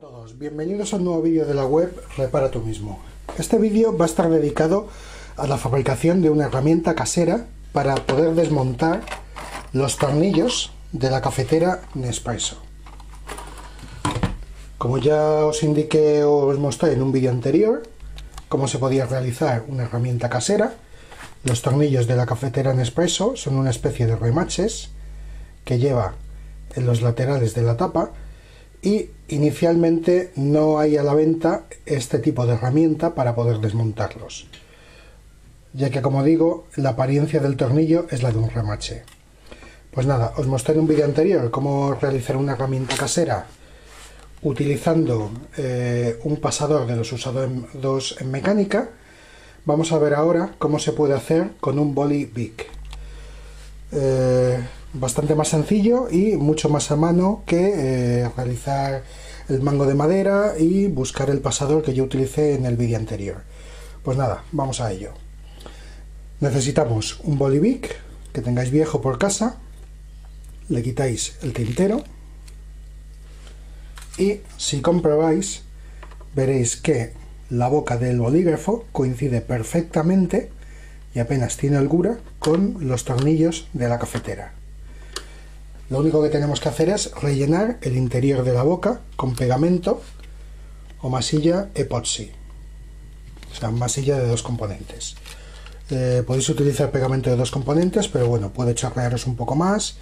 todos, bienvenidos a un nuevo vídeo de la web Repara tú mismo. Este vídeo va a estar dedicado a la fabricación de una herramienta casera para poder desmontar los tornillos de la cafetera Nespresso. Como ya os indiqué o os mostré en un vídeo anterior, cómo se podía realizar una herramienta casera, los tornillos de la cafetera Nespresso son una especie de remaches que lleva en los laterales de la tapa y inicialmente no hay a la venta este tipo de herramienta para poder desmontarlos ya que como digo la apariencia del tornillo es la de un remache. Pues nada, os mostré en un vídeo anterior cómo realizar una herramienta casera utilizando eh, un pasador de los usados en mecánica. Vamos a ver ahora cómo se puede hacer con un boli eh, bastante más sencillo y mucho más a mano que eh, realizar el mango de madera y buscar el pasador que yo utilicé en el vídeo anterior. Pues nada, vamos a ello. Necesitamos un bolivic que tengáis viejo por casa, le quitáis el tintero y si comprobáis veréis que la boca del bolígrafo coincide perfectamente y apenas tiene holgura con los tornillos de la cafetera. Lo único que tenemos que hacer es rellenar el interior de la boca con pegamento o masilla epoxi. O sea, masilla de dos componentes. Eh, podéis utilizar pegamento de dos componentes, pero bueno, puede chorrearos un poco más.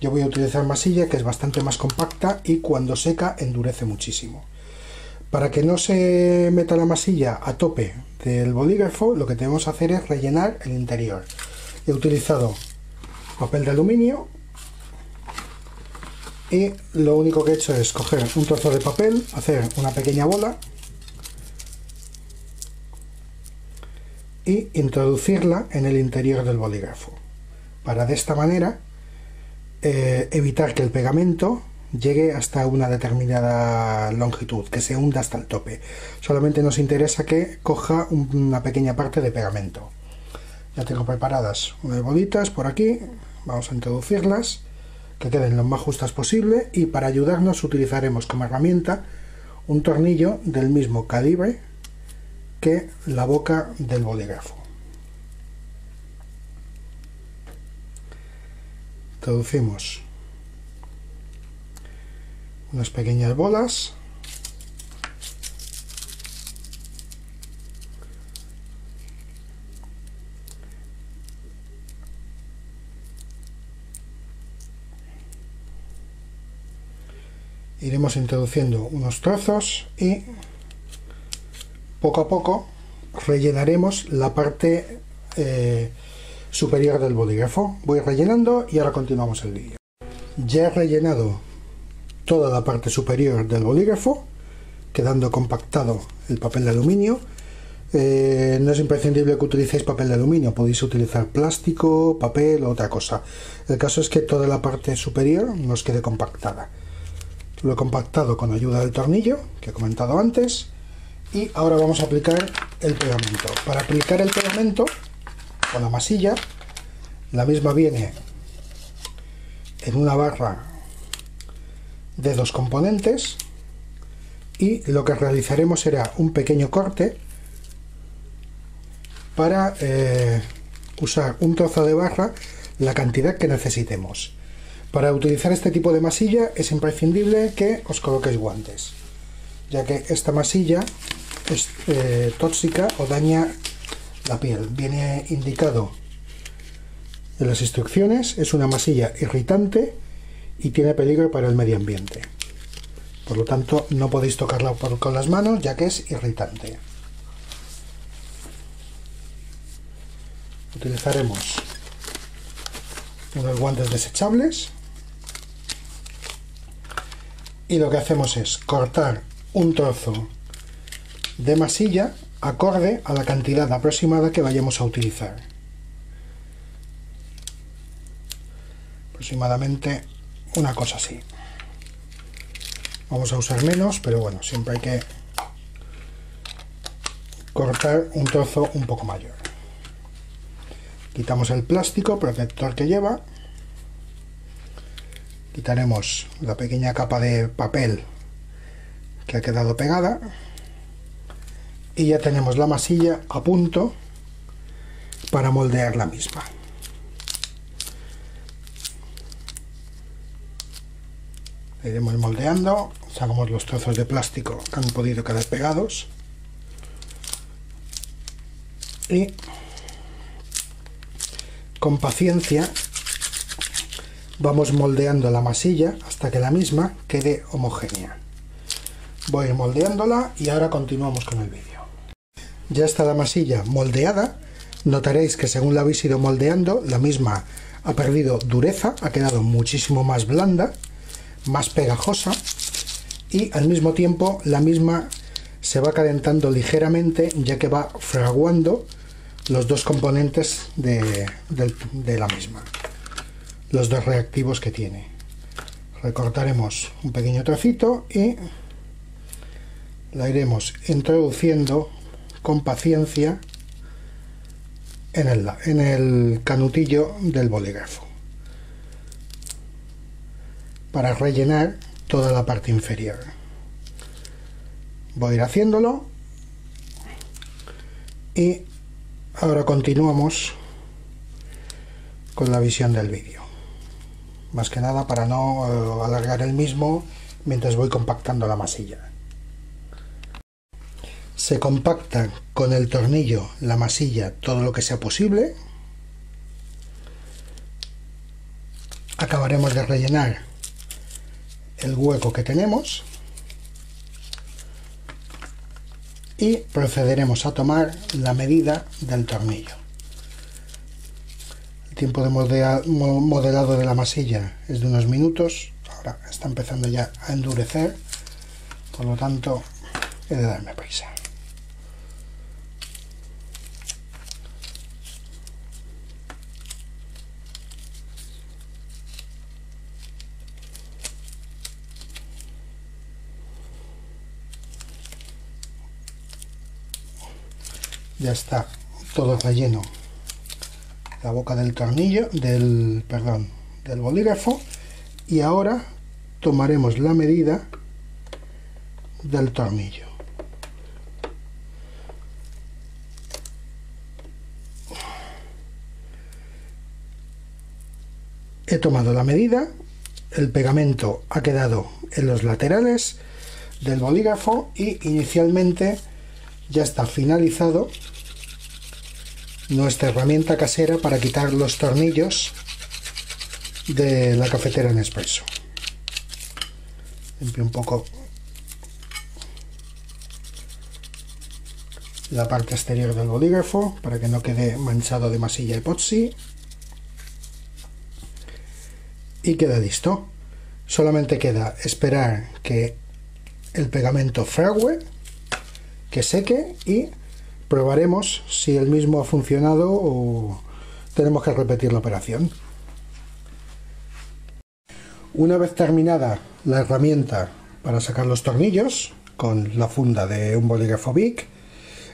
Yo voy a utilizar masilla que es bastante más compacta y cuando seca endurece muchísimo. Para que no se meta la masilla a tope del bolígrafo, lo que tenemos que hacer es rellenar el interior. He utilizado papel de aluminio y lo único que he hecho es coger un trozo de papel, hacer una pequeña bola y introducirla en el interior del bolígrafo para de esta manera eh, evitar que el pegamento llegue hasta una determinada longitud, que se hunda hasta el tope. Solamente nos interesa que coja una pequeña parte de pegamento. Ya tengo preparadas unas bolitas por aquí, vamos a introducirlas que queden lo más justas posible y para ayudarnos utilizaremos como herramienta un tornillo del mismo calibre que la boca del bolígrafo. Introducimos unas pequeñas bolas iremos introduciendo unos trozos y poco a poco rellenaremos la parte eh, superior del bolígrafo. Voy rellenando y ahora continuamos el vídeo. Ya he rellenado toda la parte superior del bolígrafo, quedando compactado el papel de aluminio. Eh, no es imprescindible que utilicéis papel de aluminio, podéis utilizar plástico, papel o otra cosa. El caso es que toda la parte superior nos quede compactada. Lo he compactado con ayuda del tornillo que he comentado antes y ahora vamos a aplicar el pegamento. Para aplicar el pegamento con la masilla, la misma viene en una barra de dos componentes y lo que realizaremos será un pequeño corte para eh, usar un trozo de barra la cantidad que necesitemos. Para utilizar este tipo de masilla es imprescindible que os coloquéis guantes, ya que esta masilla es eh, tóxica o daña la piel. Viene indicado en las instrucciones, es una masilla irritante y tiene peligro para el medio ambiente. Por lo tanto, no podéis tocarla con las manos ya que es irritante. Utilizaremos unos guantes desechables y lo que hacemos es cortar un trozo de masilla acorde a la cantidad aproximada que vayamos a utilizar. Aproximadamente una cosa así. Vamos a usar menos, pero bueno, siempre hay que cortar un trozo un poco mayor. Quitamos el plástico protector que lleva quitaremos la pequeña capa de papel que ha quedado pegada y ya tenemos la masilla a punto para moldear la misma. iremos moldeando, sacamos los trozos de plástico que han podido quedar pegados y con paciencia vamos moldeando la masilla hasta que la misma quede homogénea. Voy moldeándola y ahora continuamos con el vídeo. Ya está la masilla moldeada. Notaréis que según la habéis ido moldeando, la misma ha perdido dureza, ha quedado muchísimo más blanda, más pegajosa y al mismo tiempo la misma se va calentando ligeramente ya que va fraguando los dos componentes de, de la misma, los dos reactivos que tiene. Recortaremos un pequeño trocito y la iremos introduciendo con paciencia en el, en el canutillo del bolígrafo para rellenar toda la parte inferior. Voy a ir haciéndolo y ahora continuamos con la visión del vídeo. Más que nada para no eh, alargar el mismo mientras voy compactando la masilla. Se compacta con el tornillo la masilla todo lo que sea posible. Acabaremos de rellenar el hueco que tenemos y procederemos a tomar la medida del tornillo. Tiempo de modelado de la masilla es de unos minutos, ahora está empezando ya a endurecer, por lo tanto he de darme prisa. ya está todo relleno la boca del tornillo del perdón del bolígrafo y ahora tomaremos la medida del tornillo. He tomado la medida el pegamento ha quedado en los laterales del bolígrafo y inicialmente ya está finalizado nuestra herramienta casera para quitar los tornillos de la cafetera en expreso. Limpio un poco la parte exterior del bolígrafo para que no quede manchado de masilla epoxi y queda listo solamente queda esperar que el pegamento frague que seque y probaremos si el mismo ha funcionado o tenemos que repetir la operación. Una vez terminada la herramienta para sacar los tornillos con la funda de un bolígrafo Bic,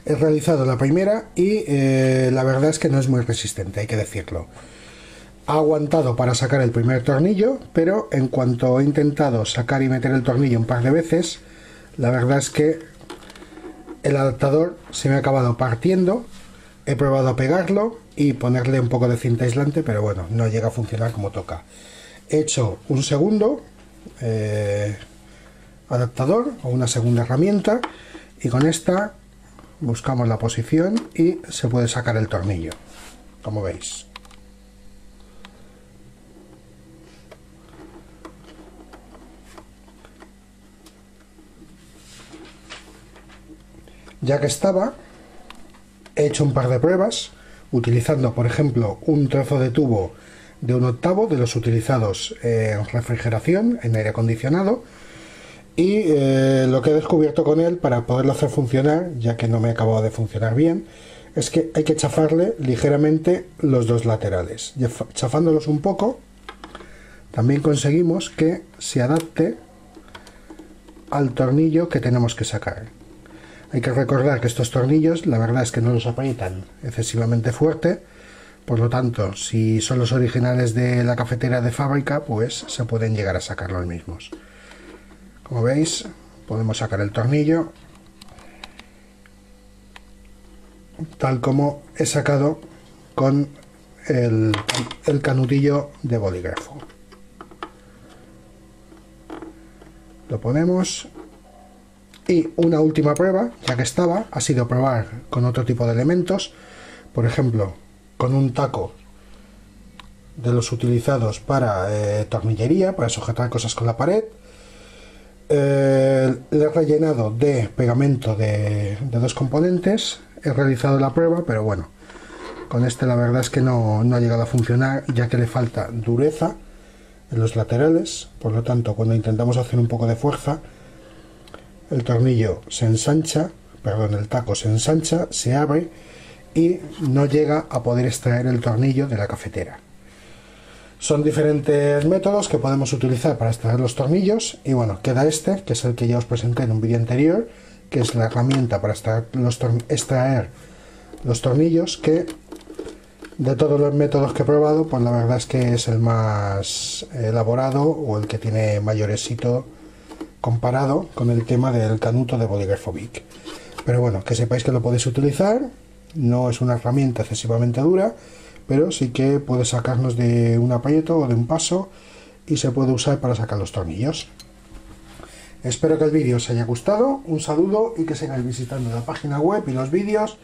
he realizado la primera y eh, la verdad es que no es muy resistente, hay que decirlo. Ha aguantado para sacar el primer tornillo, pero en cuanto he intentado sacar y meter el tornillo un par de veces, la verdad es que el adaptador se me ha acabado partiendo he probado a pegarlo y ponerle un poco de cinta aislante pero bueno no llega a funcionar como toca. He hecho un segundo eh, adaptador o una segunda herramienta y con esta buscamos la posición y se puede sacar el tornillo como veis Ya que estaba, he hecho un par de pruebas utilizando, por ejemplo, un trozo de tubo de un octavo de los utilizados en refrigeración, en aire acondicionado, y eh, lo que he descubierto con él para poderlo hacer funcionar, ya que no me acabado de funcionar bien, es que hay que chafarle ligeramente los dos laterales. Chafándolos un poco, también conseguimos que se adapte al tornillo que tenemos que sacar. Hay que recordar que estos tornillos la verdad es que no los aprietan excesivamente fuerte, por lo tanto, si son los originales de la cafetera de fábrica, pues se pueden llegar a sacar los mismos. Como veis, podemos sacar el tornillo tal como he sacado con el, el canudillo de bolígrafo lo ponemos y una última prueba ya que estaba ha sido probar con otro tipo de elementos por ejemplo con un taco de los utilizados para eh, tornillería para sujetar cosas con la pared eh, le he rellenado de pegamento de, dos componentes. He realizado la prueba, pero bueno, con este la verdad es que no, no ha llegado a funcionar, ya que le falta dureza en los laterales. Por lo tanto, cuando intentamos hacer un poco de fuerza, el tornillo se ensancha, perdón, el taco se ensancha, se abre y no llega a poder extraer el tornillo de la cafetera. Son diferentes métodos que podemos utilizar para extraer los tornillos y bueno, queda este, que es el que ya os presenté en un vídeo anterior, que es la herramienta para extraer los, tornillos, que de todos los métodos que he probado, pues la verdad es que es el más elaborado o el que tiene mayor éxito comparado con el tema del canuto de bolígrafo Bic. Pero bueno, que sepáis que lo podéis utilizar, no es una herramienta excesivamente dura, pero sí que puede sacarnos de un aprieto o de un paso y se puede usar para sacar los tornillos. Espero que el vídeo os haya gustado, un saludo y que sigáis visitando la página web y los vídeos.